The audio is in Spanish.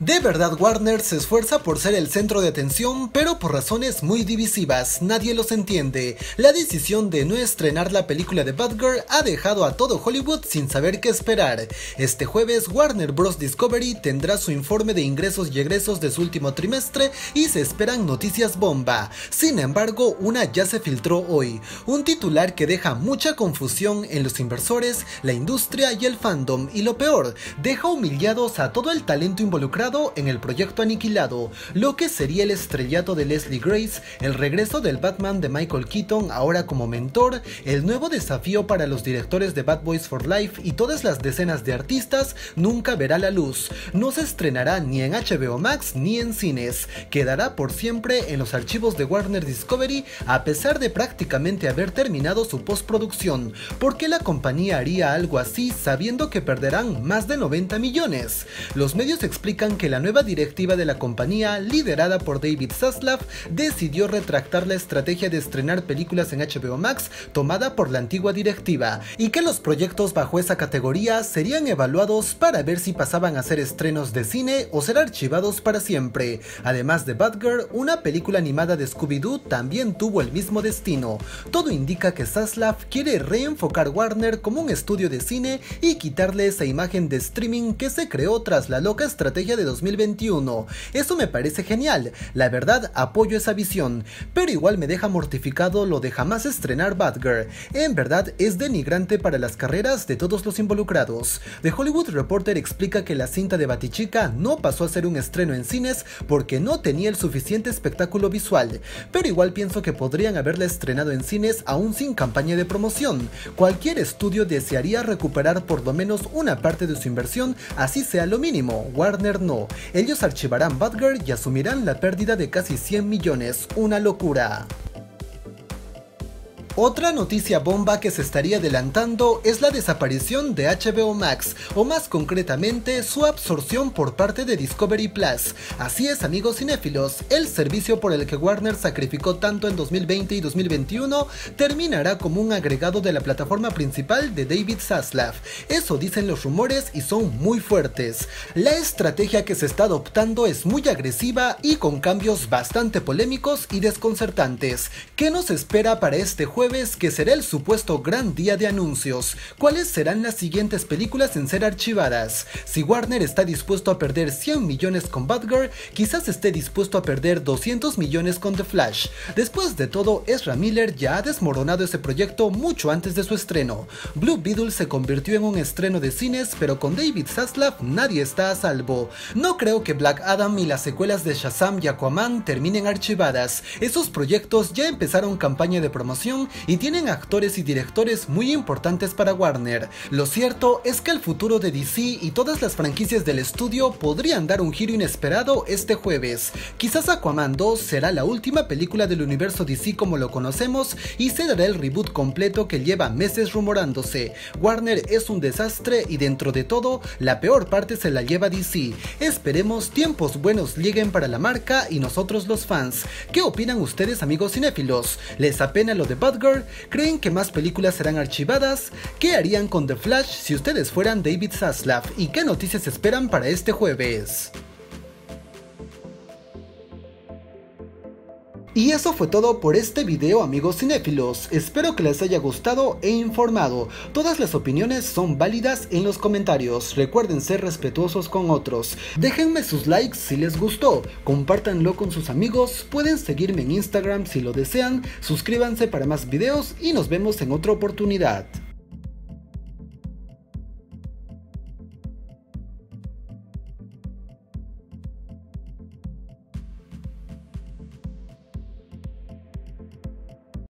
De verdad Warner se esfuerza por ser el centro de atención, pero por razones muy divisivas, nadie los entiende. La decisión de no estrenar la película de Batgirl ha dejado a todo Hollywood sin saber qué esperar. Este jueves Warner Bros. Discovery tendrá su informe de ingresos y egresos de su último trimestre y se esperan noticias bomba. Sin embargo, una ya se filtró hoy, un titular que deja mucha confusión en los inversores, la industria y el fandom, y lo peor, deja humillados a todo el talento involucrado en el proyecto Aniquilado, lo que sería el estrellato de Leslie Grace, el regreso del Batman de Michael Keaton ahora como mentor, el nuevo desafío para los directores de Bad Boys for Life y todas las decenas de artistas nunca verá la luz. No se estrenará ni en HBO Max ni en cines, quedará por siempre en los archivos de Warner Discovery a pesar de prácticamente haber terminado su postproducción. ¿Por qué la compañía haría algo así sabiendo que perderán más de 90 millones? Los medios explican que la nueva directiva de la compañía, liderada por David Zaslav, decidió retractar la estrategia de estrenar películas en HBO Max tomada por la antigua directiva, y que los proyectos bajo esa categoría serían evaluados para ver si pasaban a ser estrenos de cine o ser archivados para siempre. Además de Batgirl, una película animada de Scooby-Doo también tuvo el mismo destino. Todo indica que Zaslav quiere reenfocar Warner como un estudio de cine y quitarle esa imagen de streaming que se creó tras la loca estrategia de 2021. Eso me parece genial, la verdad apoyo esa visión, pero igual me deja mortificado lo de jamás estrenar Batgirl. En verdad es denigrante para las carreras de todos los involucrados. The Hollywood Reporter explica que la cinta de Batichica no pasó a ser un estreno en cines porque no tenía el suficiente espectáculo visual, pero igual pienso que podrían haberla estrenado en cines aún sin campaña de promoción. Cualquier estudio desearía recuperar por lo menos una parte de su inversión, así sea lo mínimo. Warner no ellos archivarán Batgirl y asumirán la pérdida de casi 100 millones, una locura. Otra noticia bomba que se estaría adelantando es la desaparición de HBO Max, o más concretamente su absorción por parte de Discovery Plus. Así es amigos cinéfilos, el servicio por el que Warner sacrificó tanto en 2020 y 2021 terminará como un agregado de la plataforma principal de David Zaslav. Eso dicen los rumores y son muy fuertes. La estrategia que se está adoptando es muy agresiva y con cambios bastante polémicos y desconcertantes. ¿Qué nos espera para este juego? Jueves que será el supuesto gran día de anuncios. ¿Cuáles serán las siguientes películas en ser archivadas? Si Warner está dispuesto a perder 100 millones con Batgirl, quizás esté dispuesto a perder 200 millones con The Flash. Después de todo, Ezra Miller ya ha desmoronado ese proyecto mucho antes de su estreno. Blue Beetle se convirtió en un estreno de cines, pero con David Zaslav nadie está a salvo. No creo que Black Adam y las secuelas de Shazam y Aquaman terminen archivadas. Esos proyectos ya empezaron campaña de promoción y tienen actores y directores muy importantes para Warner. Lo cierto es que el futuro de DC y todas las franquicias del estudio podrían dar un giro inesperado este jueves. Quizás Aquaman 2 será la última película del universo DC como lo conocemos y se dará el reboot completo que lleva meses rumorándose. Warner es un desastre y dentro de todo, la peor parte se la lleva DC. Esperemos tiempos buenos lleguen para la marca y nosotros los fans. ¿Qué opinan ustedes amigos cinéfilos? ¿Les apena lo de Bad ¿Creen que más películas serán archivadas? ¿Qué harían con The Flash si ustedes fueran David Zaslav? ¿Y qué noticias esperan para este jueves? Y eso fue todo por este video amigos cinéfilos, espero que les haya gustado e informado, todas las opiniones son válidas en los comentarios, recuerden ser respetuosos con otros, déjenme sus likes si les gustó, compártanlo con sus amigos, pueden seguirme en Instagram si lo desean, suscríbanse para más videos y nos vemos en otra oportunidad.